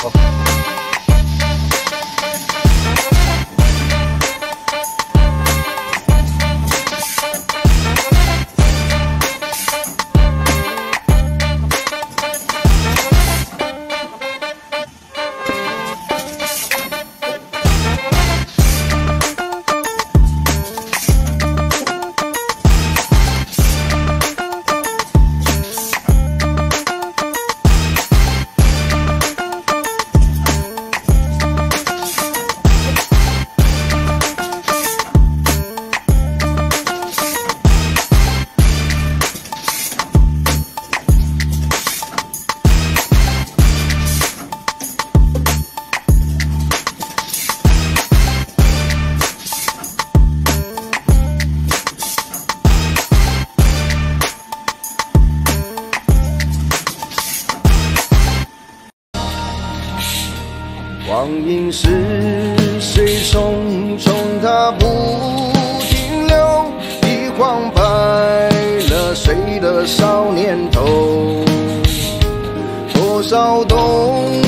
Oh. 光阴似水匆匆，它不停留，一晃白了谁的少年头？多少冬。